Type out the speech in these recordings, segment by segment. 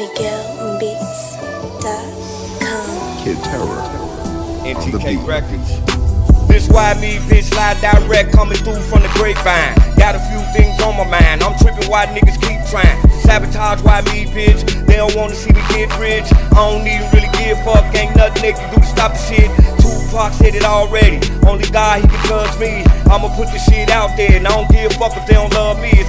MiguelBeats.com. Kid Terror. NTK Records. This why me, bitch, lie direct, coming through from the grapevine. Got a few things on my mind. I'm tripping why niggas keep trying. Sabotage why me, bitch. They don't wanna see me get rich. I don't even really give a fuck. Ain't nothing they can do to stop the shit. Tupac said it already. Only God, he can judge me. I'ma put this shit out there, and I don't give a fuck if they don't love me.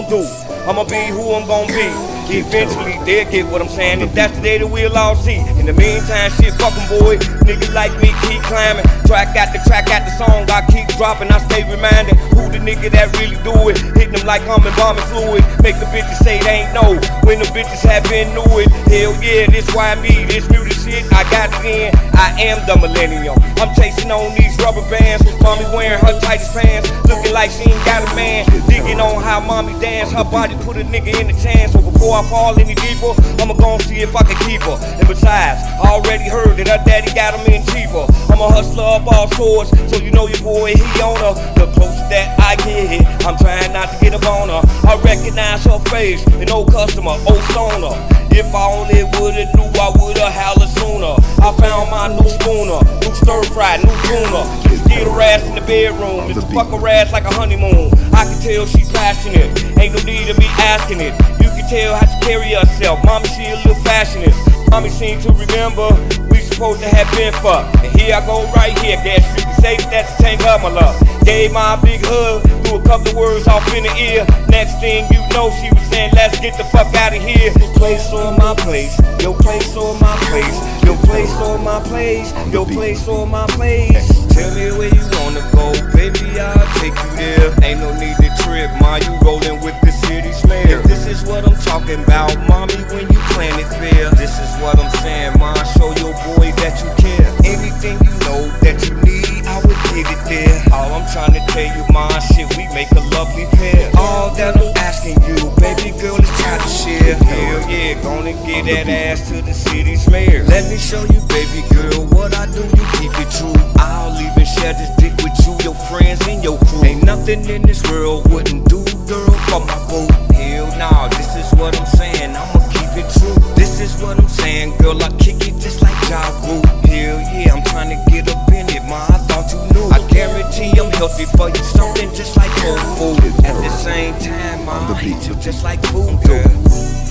Gonna do. I'ma be who I'm gonna be. Eventually they'll get what I'm saying, and that's the day that we'll all see. In the meantime, shit, fuck 'em, boy. Niggas like me keep climbing. Track after track after song, I keep dropping. I stay reminding who the nigga that really do it. Hitting them like I'm embalming fluid. Make the bitches say they ain't know when the bitches have been knew it. Hell yeah, this why me, this music shit, I got it in. I am the millennium. I'm chasing on these rubber bands. Mommy wearing her tightest pants, looking like she ain't got a man. Digging on how mommy dance, her body put a nigga in the chance. So before I fall any deeper, I'ma go and see if I can keep her. And besides, I already heard that her daddy got him in cheaper. I'm a hustler up all sorts, so you know your boy, he on her. The closer that I get, I'm trying not to get up on her. I recognize her face, an old customer, old stoner. If I only would've knew, I would've my new stir fry, new tuna. Just get her ass in the bedroom, just fuck her ass like a honeymoon. I can tell she passionate, ain't no need to be asking it. You can tell how she carry herself. Mommy, she a little fashionist. Mommy seem to remember we supposed to have been fucked. And here I go right here, guess you can say that's the tank of my love. Gave my big hug, threw a couple of words off in the ear. Next thing you know, she was saying, let's get the fuck out of here. Your place or my place, your place or my place, your place or my place, your place or my place. Tell me where you wanna go, baby, I'll take you there. Ain't no need to trip, ma, you rolling with the city slayer. This is what I'm talking about, mommy, when you plan it fair. This is what I'm saying, make a lovely pair. All that I'm asking you, baby girl, is time to share. Hell yeah, gonna get that ass to the city's mayor. Let me show you, baby girl, what I do, you keep it true. I'll even share this dick with you, your friends, and your crew. Ain't nothing in this world wouldn't do, girl, for my boo. Hell nah, this is what I'm saying, I'ma keep it true. This is what I'm saying, girl, I kick it just like Ja Rule. Hell yeah, I'm trying to get up in it, ma, I thought you knew. I guarantee I'm healthy for you, something just like. At the same time, ma, I hate you just like food, girl.